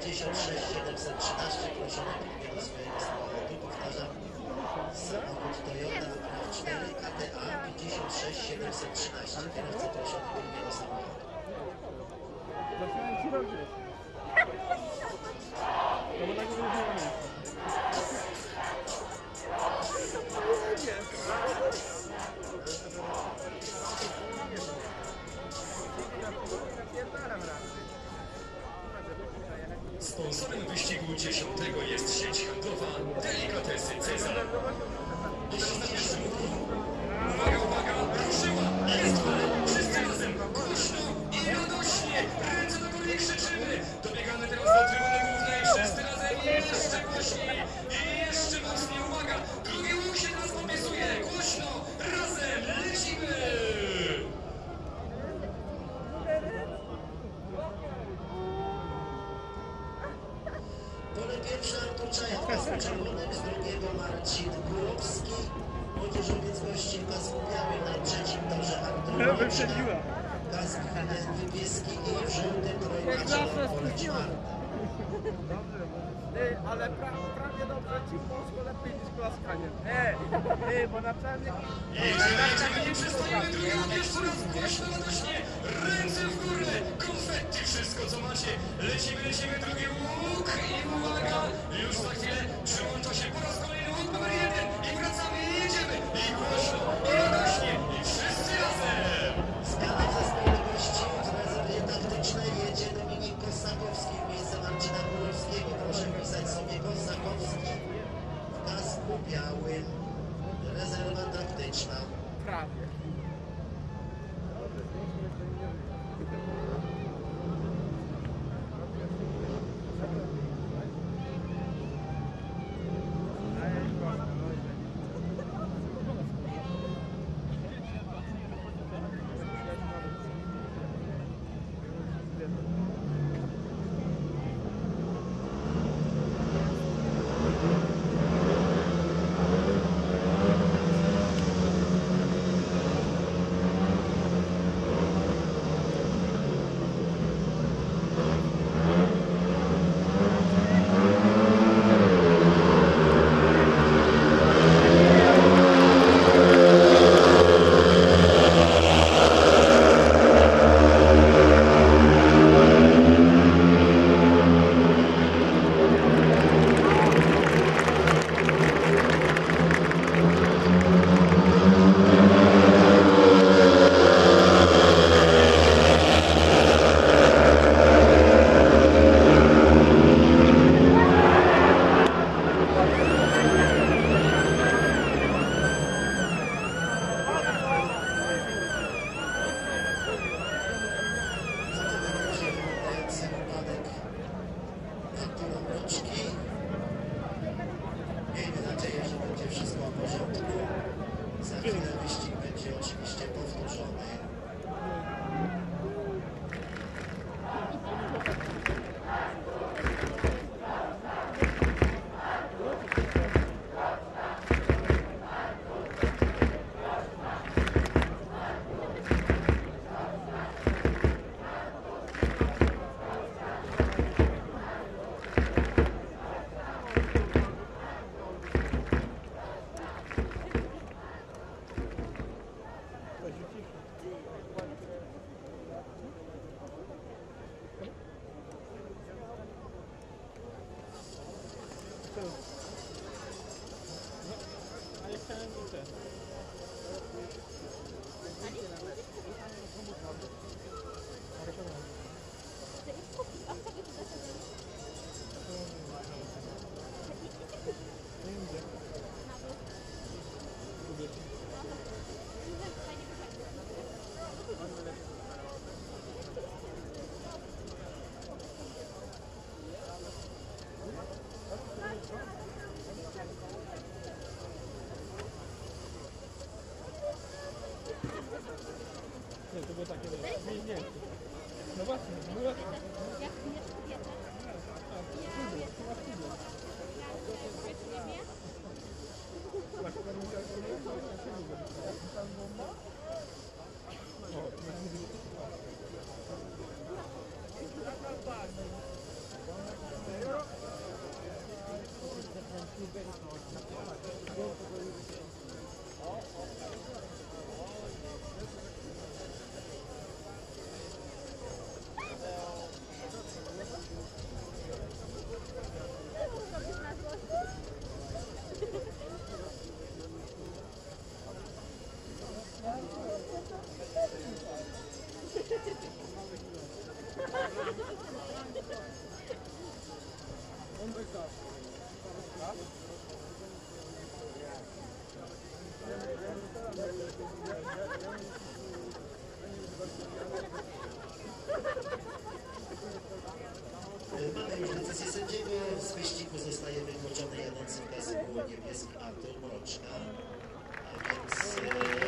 56 713 proszony pilnie do swojego samochodu. Powtarzam, samochód Toyota RAV4 KTA 56 713. Kierowca proszony pilnie do samochodu. Dobiegamy teraz do trybuny głównej. Wszyscy razem! Jeszcze głośniej! I jeszcze mocniej, uwaga! Drugi łuk się teraz popisuje! Głośno! Razem! Lecimy! Pole pierwsze Artur Czajka z czerwonym, z drugiego Marcin Górowski. Młodzieżowiec gości pasku biały na trzecim torze Artur Wyprzedziła. Kask niebieski i trojkaczowym pole Ty, ale pra, prawie dobrze ci poszło lepiej niż klaskanie. E, ty, bo naprawdę... Jedziemy, jedziemy, nie przestajemy, drugi łuk jeszcze raz głośno, radośnie, ręce w górę, konfetti, wszystko co macie, lecimy, lecimy, drugi łuk i uwaga, już Nie, to było takie... Nie, nie. No właśnie, no właśnie. Jak nie kobieta? Ja kobieta. Masz Mamy już decyzję sędziego, z wyścigu zostaje wykluczony jeden z bez było niebieski, a tu mroczna. A więc... E,